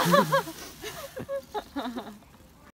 Ha ha ha.